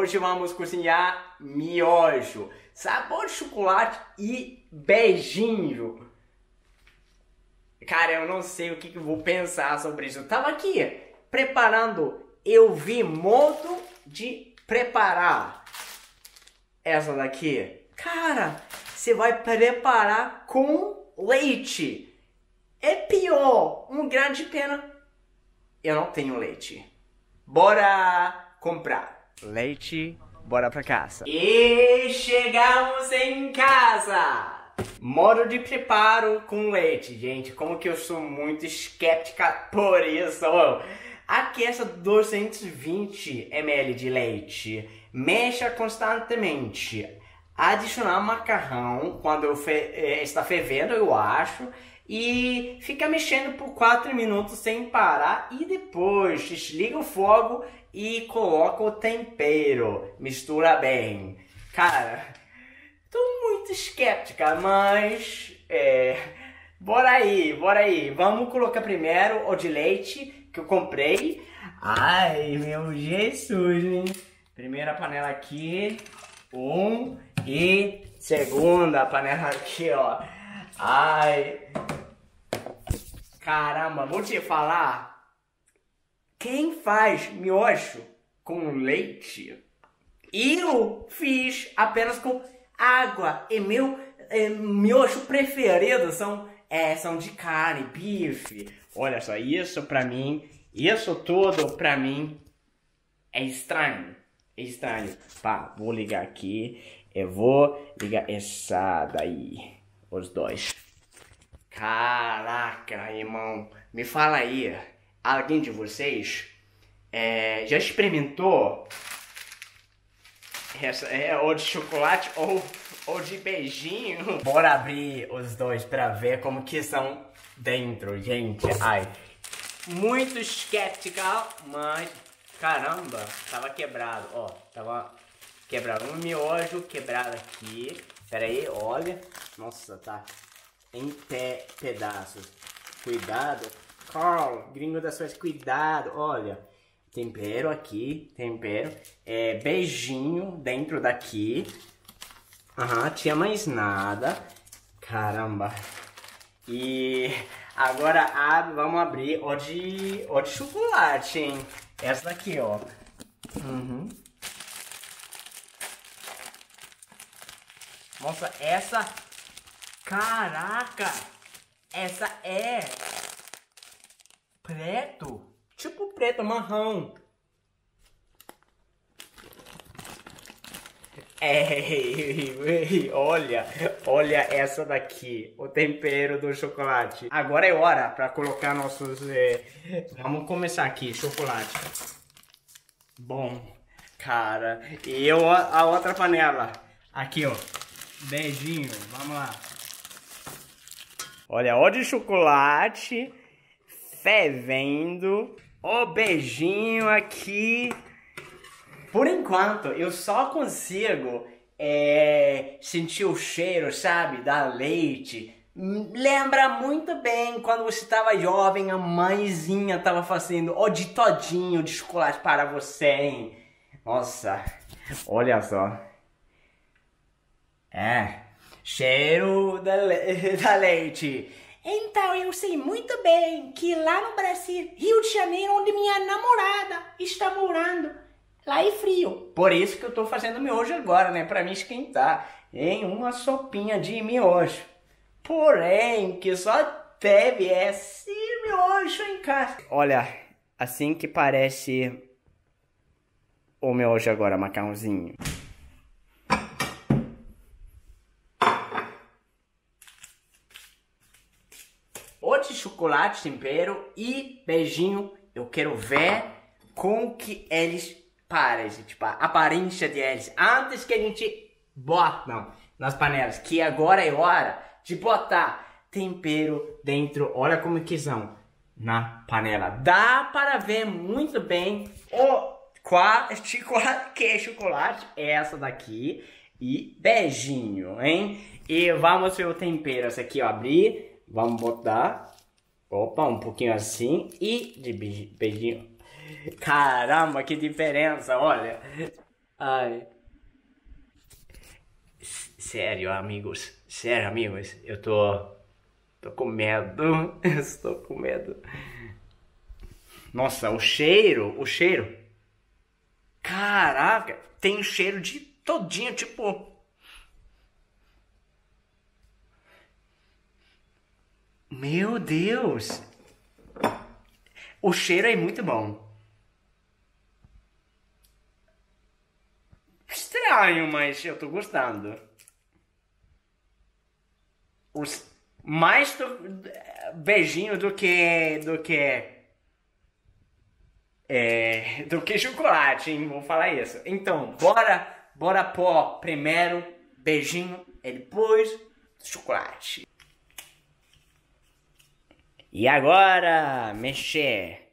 hoje vamos cozinhar miojo, sabor de chocolate e beijinho. Cara, eu não sei o que, que vou pensar sobre isso. Eu tava aqui preparando, eu vi modo de preparar essa daqui. Cara, você vai preparar com leite. É pior, um grande pena. Eu não tenho leite. Bora comprar leite, bora pra casa. E chegamos em casa. Modo de preparo com leite, gente. Como que eu sou muito esquética por isso. Aqueça 220 ml de leite. Mexa constantemente. Adicionar macarrão quando fe eh, está fervendo, eu acho. E fica mexendo por 4 minutos sem parar. E depois desliga o fogo e coloca o tempero. Mistura bem. Cara, tô muito esquética, mas. É. Bora aí, bora aí. Vamos colocar primeiro o de leite que eu comprei. Ai, meu Jesus, hein? Primeira panela aqui. Um. E segunda panela aqui, ó. Ai. Caramba, vou te falar. Quem faz miojo com leite? Eu fiz apenas com água. E meu é, miojo preferido são, é, são de carne, bife. Olha só, isso pra mim, isso tudo pra mim é estranho. É estranho. Pá, vou ligar aqui. Eu vou ligar essa daí. Os dois. Caraca, irmão. Me fala aí. Alguém de vocês é, já experimentou essa, é, ou de chocolate ou, ou de beijinho? Bora abrir os dois pra ver como que são dentro, gente. Ai, muito esquética, mas caramba, tava quebrado, ó, tava quebrado um miojo quebrado aqui. Pera aí, olha, nossa, tá em pé pedaços. Cuidado, Carl, gringo das suas, cuidado, olha. Tempero aqui, tempero. É, beijinho dentro daqui. Aham, tinha mais nada. Caramba. E agora abre, vamos abrir o de, o de chocolate, hein? Essa daqui, ó. Uhum. Nossa, essa... Caraca! Essa é... Preto? Tipo preto, marrão. É, olha, olha essa daqui, o tempero do chocolate. Agora é hora para colocar nossos... É... Vamos começar aqui, chocolate. Bom, cara. E eu, a outra panela. Aqui, ó. Beijinho, vamos lá. Olha, ó de chocolate, fervendo. O beijinho aqui. Por enquanto, eu só consigo é, sentir o cheiro, sabe, da leite. Lembra muito bem quando você estava jovem, a mãezinha estava fazendo o de todinho de chocolate para você, hein? Nossa, olha só. É, cheiro da, le da leite. Então eu sei muito bem que lá no Brasil, Rio de Janeiro, onde minha namorada está morando, lá é frio. Por isso que eu tô fazendo miojo agora, né? Pra me esquentar. Em uma sopinha de miojo. Porém, que só teve esse miojo em casa. Olha, assim que parece o miojo agora, macarrãozinho. de chocolate, tempero e beijinho. Eu quero ver com que eles parecem, tipo, a aparência deles. Antes que a gente bota não, nas panelas, que agora é hora de botar tempero dentro. Olha como que são na panela. Dá para ver muito bem o qual, que é chocolate, essa daqui e beijinho, hein? E vamos ver o tempero, essa aqui, ó, abrir, vamos botar Opa, um pouquinho assim e de beijinho. Caramba, que diferença, olha. Ai. Sério, amigos. Sério, amigos. Eu tô. Tô com medo. Estou com medo. Nossa, o cheiro. O cheiro. Caraca. Tem cheiro de todinho, tipo. Meu Deus! O cheiro é muito bom. Estranho, mas eu tô gostando. Os mais do, beijinho do que do que é, do que chocolate, hein? Vou falar isso. Então, bora, bora pôr primeiro beijinho e depois chocolate. E agora, mexer.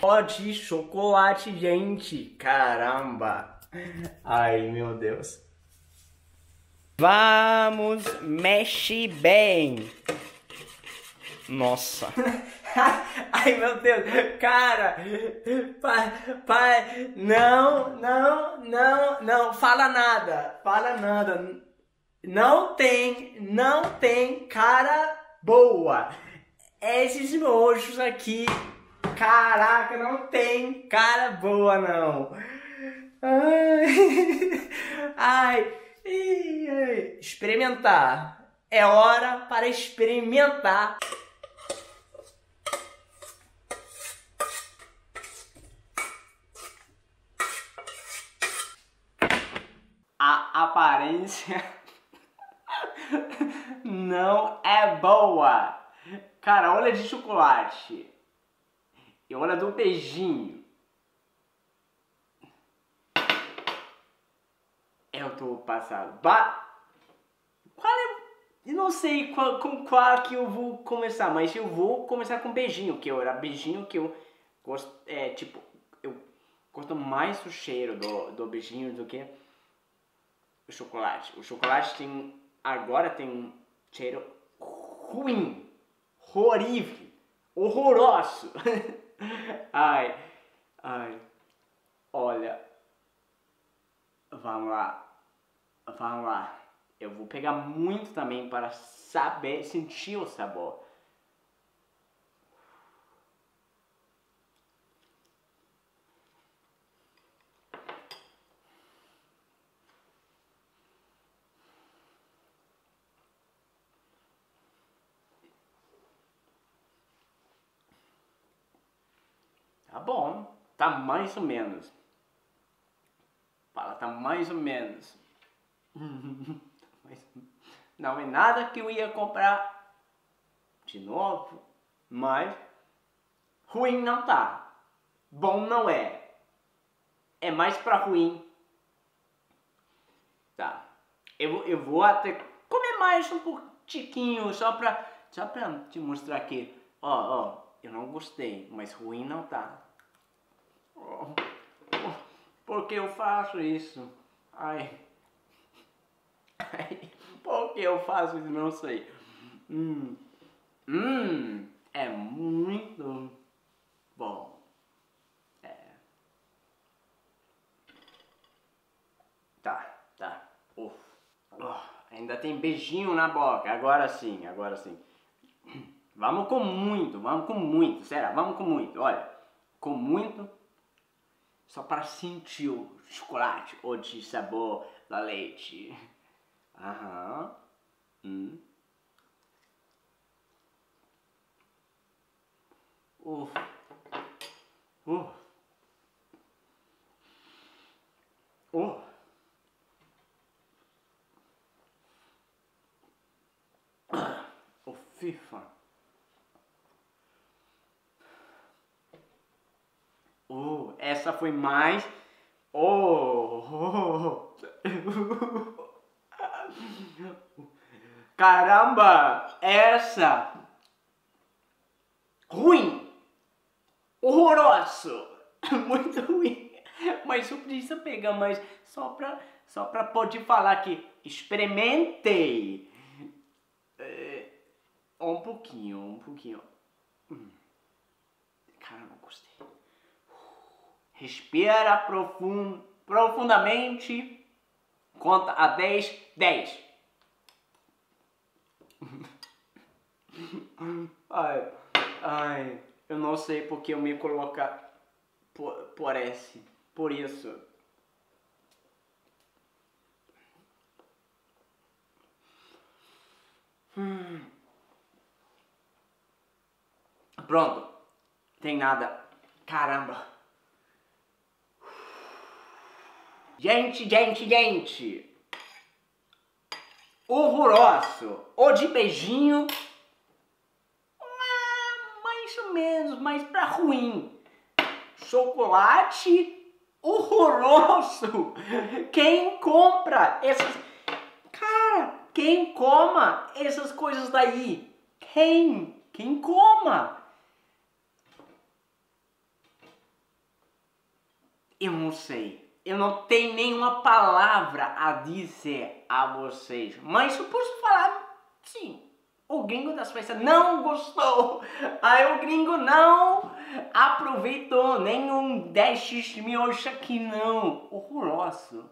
Ó de chocolate, gente. Caramba. Ai, meu Deus. Vamos, mexe bem. Nossa. Ai, meu Deus. Cara. Pai, pai. Não, não, não, não. Fala nada. Fala nada. Não tem, não tem cara boa. Esses nojos aqui, caraca, não tem cara boa não. Ai, ai, ai, experimentar. É hora para experimentar. A aparência não é boa. Cara, olha de chocolate. E olha do beijinho. Eu tô passado. Ba qual é... Eu não sei qual, com qual que eu vou começar, mas eu vou começar com beijinho, que era beijinho que eu gosto, é, tipo, eu gosto mais do cheiro do, do beijinho do que o chocolate. O chocolate tem agora tem cheiro ruim, horrível, horroroso. ai, ai, olha, vamos lá, vamos lá. Eu vou pegar muito também para saber, sentir o sabor. Tá bom, tá mais ou menos. Fala, tá mais ou menos. Não é nada que eu ia comprar de novo, mas ruim não tá. Bom não é. É mais pra ruim. Tá. Eu, eu vou até comer mais um pouquinho só pra, só pra te mostrar aqui. Ó, ó, eu não gostei, mas ruim não tá. Por que eu faço isso? Ai. Ai. Por que eu faço isso? Não sei. Hum. Hum. É muito bom. É. Tá, tá. Uf. Oh, ainda tem beijinho na boca. Agora sim, agora sim. Vamos com muito, vamos com muito. Sério, vamos com muito. Olha, com muito só para sentir o chocolate ou de sabor da leite. Aham. Hum. Uh. Uh. Uh. O FIFA. Essa foi mais. Oh. Caramba, essa ruim, horroroso, muito ruim. Mas eu preciso pegar mais só pra, só pra poder falar que experimentei. É, um pouquinho, um pouquinho. Hum. Cara, não gostei. Respira profund, profundamente. Conta a 10. 10. Ai, ai, eu não sei porque eu me colocar por, por esse, por isso. Hum. Pronto. Tem nada. Caramba. Gente, gente, gente. Horroroso. O de beijinho. Ah, mais ou menos, mas pra ruim. Chocolate horroroso. Quem compra essas. Cara, quem coma essas coisas daí? Quem? Quem coma? Eu não sei. Eu não tenho nenhuma palavra a dizer a vocês. Mas eu posso falar, sim. O gringo das festas não gostou. Aí o gringo não aproveitou nenhum 10x miojo aqui não. Horroroso.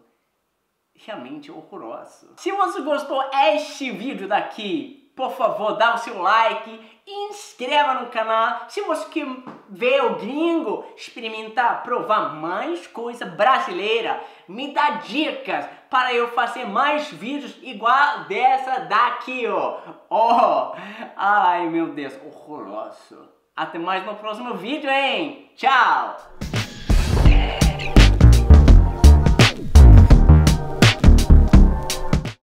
Realmente horroroso. Se você gostou deste vídeo daqui, por favor, dá o seu like, inscreva no canal. Se você quer ver o gringo experimentar, provar mais coisa brasileira, me dá dicas para eu fazer mais vídeos igual dessa daqui, ó. Oh, ai meu Deus, horroroso. Até mais no próximo vídeo, hein? Tchau!